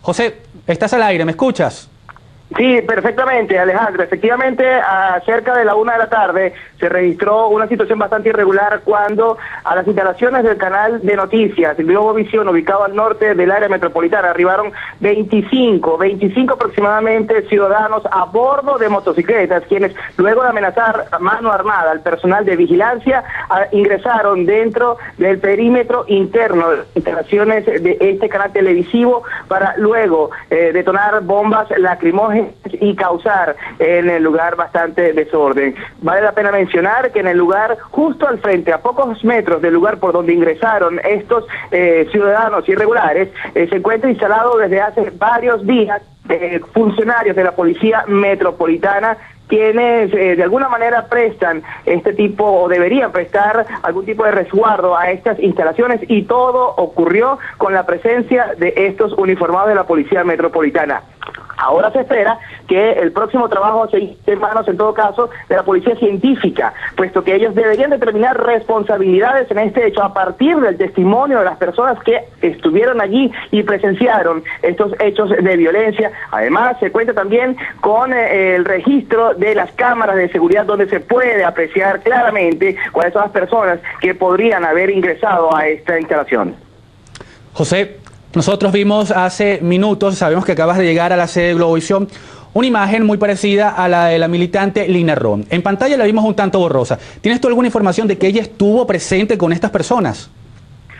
José, estás al aire, ¿me escuchas? Sí, perfectamente, Alejandro. Efectivamente, a cerca de la una de la tarde se registró una situación bastante irregular cuando a las instalaciones del canal de noticias, Globo Visión, ubicado al norte del área metropolitana, arribaron 25, 25 aproximadamente ciudadanos a bordo de motocicletas, quienes luego de amenazar a mano armada al personal de vigilancia, ingresaron dentro del perímetro interno de las instalaciones de este canal televisivo para luego eh, detonar bombas lacrimógenas y causar en el lugar bastante desorden. Vale la pena mencionar que en el lugar justo al frente, a pocos metros del lugar por donde ingresaron estos eh, ciudadanos irregulares, eh, se encuentra instalado desde hace varios días eh, funcionarios de la Policía Metropolitana quienes de alguna manera prestan este tipo o deberían prestar algún tipo de resguardo a estas instalaciones y todo ocurrió con la presencia de estos uniformados de la Policía Metropolitana. Ahora se espera que el próximo trabajo se esté en manos, en todo caso, de la policía científica, puesto que ellos deberían determinar responsabilidades en este hecho a partir del testimonio de las personas que estuvieron allí y presenciaron estos hechos de violencia. Además, se cuenta también con eh, el registro de las cámaras de seguridad donde se puede apreciar claramente cuáles son las personas que podrían haber ingresado a esta instalación. José, nosotros vimos hace minutos, sabemos que acabas de llegar a la sede de Globovisión, una imagen muy parecida a la de la militante Lina Ron. En pantalla la vimos un tanto borrosa. ¿Tienes tú alguna información de que ella estuvo presente con estas personas?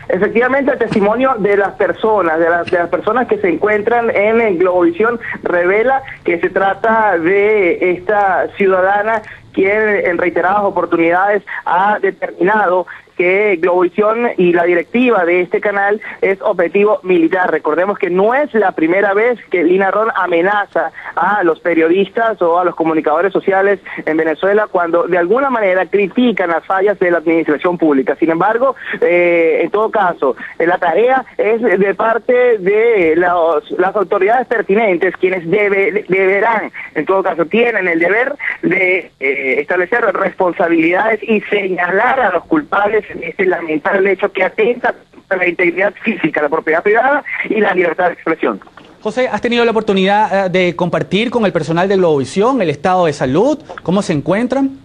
Efectivamente, el testimonio de las personas, de, las personas que se encuentran en Globovisión, revela que se trata de esta ciudadana quien en reiteradas oportunidades ha determinado que Globovisión y la directiva de este canal es objetivo militar. Recordemos que no es la primera vez que Lina Ron amenaza a los periodistas o a los comunicadores sociales en Venezuela cuando de alguna manera critican las fallas de la administración pública. Sin embargo, eh, en todo caso, la tarea es de parte de las autoridades pertinentes quienes deberán, en todo caso, tienen el deber de eh, establecer responsabilidades y señalar a los culpables este lamentable hecho que atenta la integridad física, la propiedad privada y la libertad de expresión. José, ¿has tenido la oportunidad eh, de compartir con el personal de Globovisión el estado de salud? ¿Cómo se encuentran?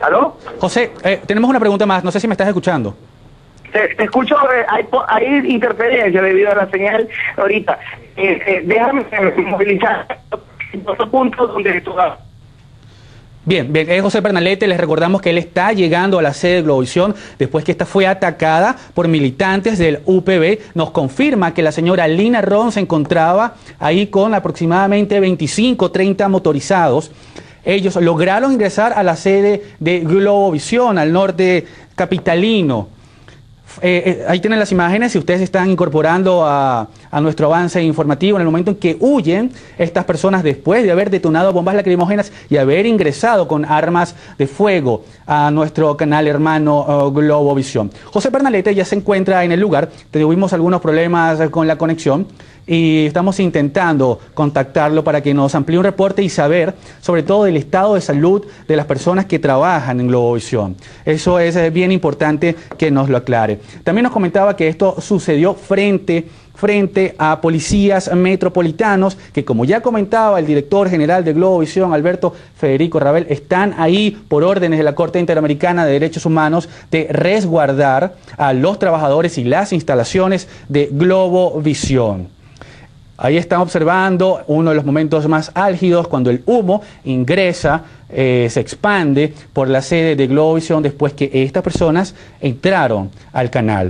¿Aló? José, eh, tenemos una pregunta más, no sé si me estás escuchando. Te, escucho, eh, hay, hay, interferencia debido a la señal ahorita. déjame movilizar otro punto donde tú Bien, bien, es José Pernalete, les recordamos que él está llegando a la sede de Globovisión después que esta fue atacada por militantes del UPB. Nos confirma que la señora Lina Ron se encontraba ahí con aproximadamente 25, 30 motorizados. Ellos lograron ingresar a la sede de Globovisión, al norte capitalino. Eh, eh, ahí tienen las imágenes, si ustedes están incorporando a, nuestro avance informativo, en el momento en que huyen estas personas después de haber detonado bombas lacrimógenas y haber ingresado con armas de fuego a nuestro canal hermano uh, Globovisión. José Pernalete ya se encuentra en el lugar, tuvimos algunos problemas con la conexión y estamos intentando contactarlo para que nos amplíe un reporte y saber sobre todo del estado de salud de las personas que trabajan en Globovisión. Eso es eh, bien importante que nos lo aclare. También nos comentaba que esto sucedió frente frente a policías metropolitanos que, como ya comentaba el director general de Globovisión, Alberto Federico Rabel, están ahí por órdenes de la Corte Interamericana de Derechos Humanos de resguardar a los trabajadores y las instalaciones de Globovisión. Ahí están observando uno de los momentos más álgidos cuando el humo ingresa, eh, se expande por la sede de Globovisión después que estas personas entraron al canal.